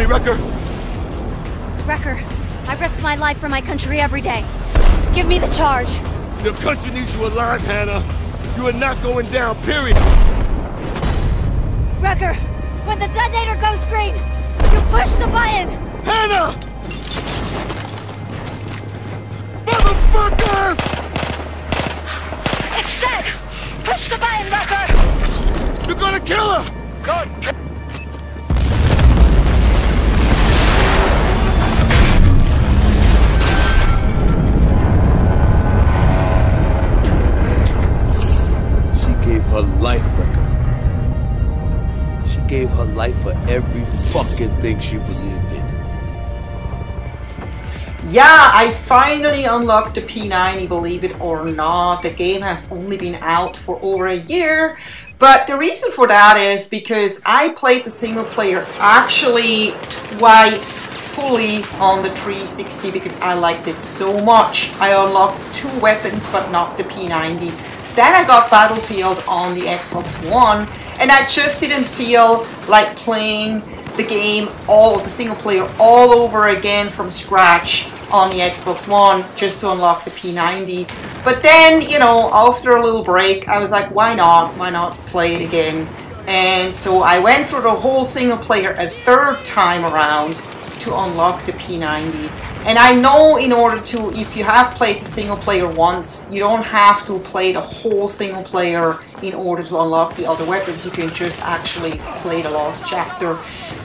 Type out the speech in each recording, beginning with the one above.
me, Wrecker! Wrecker, I risk my life for my country every day. Give me the charge. Your country needs you alive, Hannah. You are not going down, period. Wrecker, when the detonator goes green, you push the button! Hannah! Motherfuckers! It's set! Push the button, Wrecker! You're gonna kill her! God life for every fucking thing she believed in. Yeah, I finally unlocked the P90, believe it or not. The game has only been out for over a year, but the reason for that is because I played the single player actually twice fully on the 360 because I liked it so much. I unlocked two weapons but not the P90 then I got Battlefield on the Xbox One, and I just didn't feel like playing the game all the single player all over again from scratch on the Xbox One just to unlock the P90. But then, you know, after a little break, I was like, why not? Why not play it again? And so I went through the whole single player a third time around to unlock the P90. And I know in order to, if you have played the single player once, you don't have to play the whole single player in order to unlock the other weapons. You can just actually play the last chapter.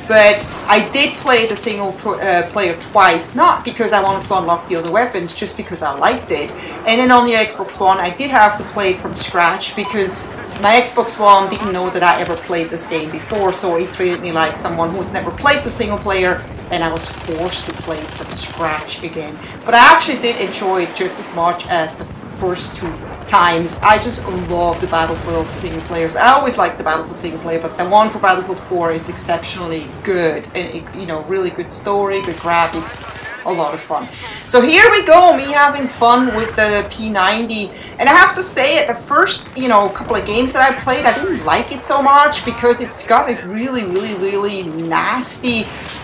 But I did play the single uh, player twice, not because I wanted to unlock the other weapons, just because I liked it. And then on the Xbox One, I did have to play it from scratch because my Xbox One didn't know that I ever played this game before, so it treated me like someone who's never played the single player and I was forced to play it from scratch again. But I actually did enjoy it just as much as the first two times. I just love the Battlefield single players. I always like the Battlefield single player, but the one for Battlefield 4 is exceptionally good. And, you know, really good story, good graphics, a lot of fun. So here we go, me having fun with the P90. And I have to say, at the first, you know, couple of games that I played, I didn't like it so much because it's got a really, really, really nasty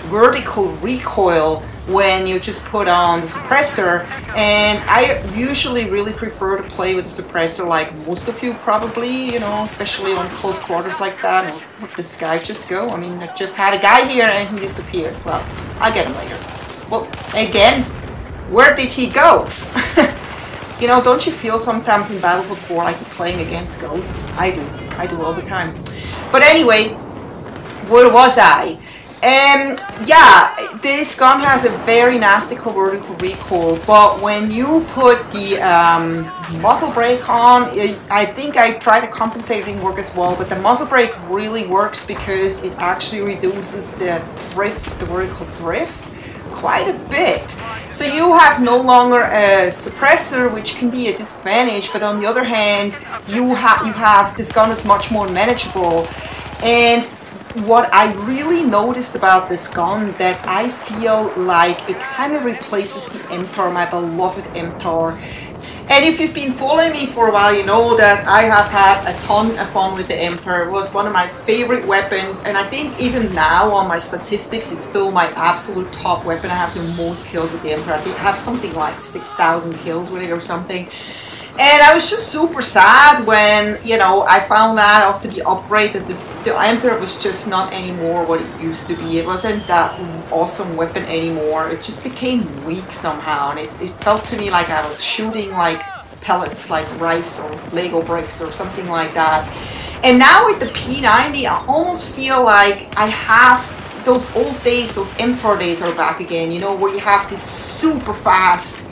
vertical recoil when you just put on the suppressor. And I usually really prefer to play with the suppressor like most of you probably you know especially on close quarters like that. This guy just go? I mean I just had a guy here and he disappeared. Well I'll get him later well again where did he go? You know don't you feel sometimes in Battlefield 4 like you're playing against ghosts? I do. I do all the time. But anyway where was I? And yeah, this gun has a very nasty vertical recoil, but when you put the um, muzzle brake on, it, I think I tried to compensate it didn't work as well, but the muzzle brake really works because it actually reduces the drift, the vertical drift, quite a bit. So you have no longer a suppressor, which can be a disadvantage, but on the other hand, you, ha you have, this gun is much more manageable. And what I really noticed about this gun that I feel like it kind of replaces the MTAR, my beloved MTAR. And if you've been following me for a while, you know that I have had a ton of fun with the MTAR. It was one of my favorite weapons, and I think even now on my statistics, it's still my absolute top weapon. I have the most kills with the MTAR. I think I have something like 6,000 kills with it or something. And I was just super sad when, you know, I found out after the upgrade that the, the MTAR was just not anymore what it used to be. It wasn't that awesome weapon anymore. It just became weak somehow. And it, it felt to me like I was shooting like pellets, like rice or Lego bricks or something like that. And now with the P90, I almost feel like I have those old days, those MTAR days are back again, you know, where you have this super fast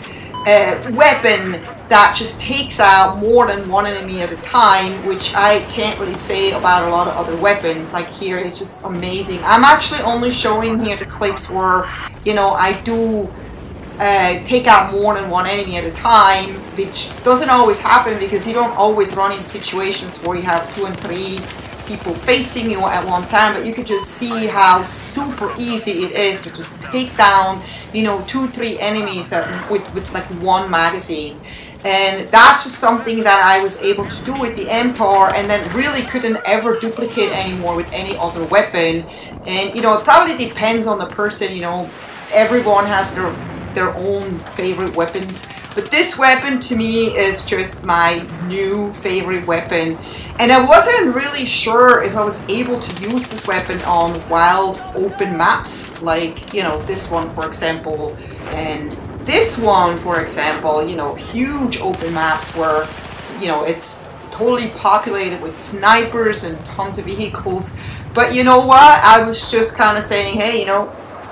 uh, weapon that just takes out more than one enemy at a time, which I can't really say about a lot of other weapons. Like here, it's just amazing. I'm actually only showing here the clips where, you know, I do uh, take out more than one enemy at a time, which doesn't always happen because you don't always run in situations where you have two and three people facing you at one time, but you could just see how super easy it is to just take down, you know, two, three enemies with, with like one magazine. And that's just something that I was able to do with the MTAR and then really couldn't ever duplicate anymore with any other weapon. And you know, it probably depends on the person, you know, everyone has their their own favorite weapons. But this weapon to me is just my new favorite weapon. And I wasn't really sure if I was able to use this weapon on wild open maps, like, you know, this one for example, and this one for example, you know, huge open maps where, you know, it's totally populated with snipers and tons of vehicles. But you know what? I was just kind of saying, hey, you know,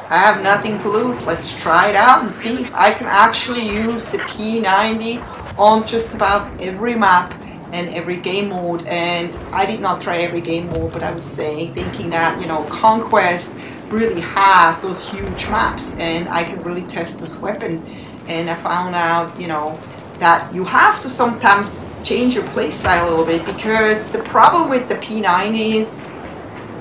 I have nothing to lose. Let's try it out and see if I can actually use the P90 on just about every map and every game mode. And I did not try every game mode, but I was saying, thinking that, you know, Conquest really has those huge maps and I can really test this weapon. And I found out, you know, that you have to sometimes change your playstyle a little bit because the problem with the P90 is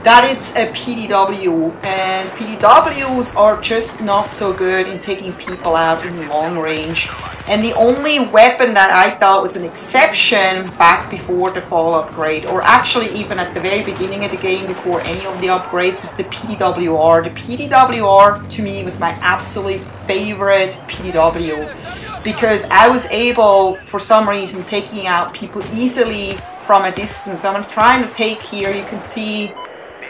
that it's a PDW and PDWs are just not so good in taking people out in long range and the only weapon that I thought was an exception back before the fall upgrade or actually even at the very beginning of the game before any of the upgrades was the PDWR. The PDWR to me was my absolute favorite PDW because I was able for some reason taking out people easily from a distance. I'm trying to take here you can see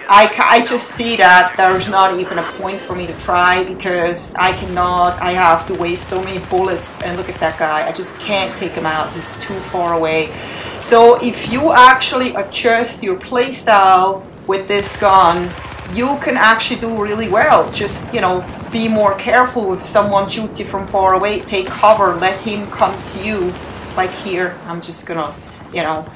I, I just see that there's not even a point for me to try because I cannot, I have to waste so many bullets and look at that guy, I just can't take him out, he's too far away. So if you actually adjust your playstyle with this gun, you can actually do really well. Just, you know, be more careful if someone shoots you from far away, take cover, let him come to you. Like here, I'm just gonna, you know,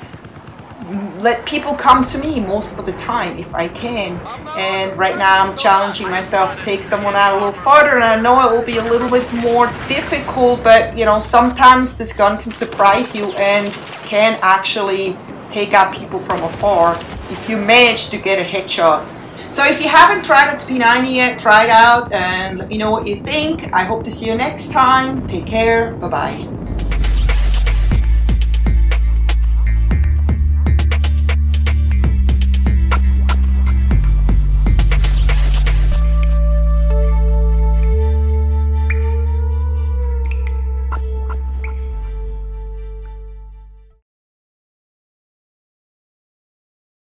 let people come to me most of the time if I can. And right now I'm challenging myself to take someone out a little farther and I know it will be a little bit more difficult, but you know, sometimes this gun can surprise you and can actually take out people from afar if you manage to get a headshot. So if you haven't tried out the P90 yet, try it out and let me know what you think. I hope to see you next time. Take care. Bye-bye.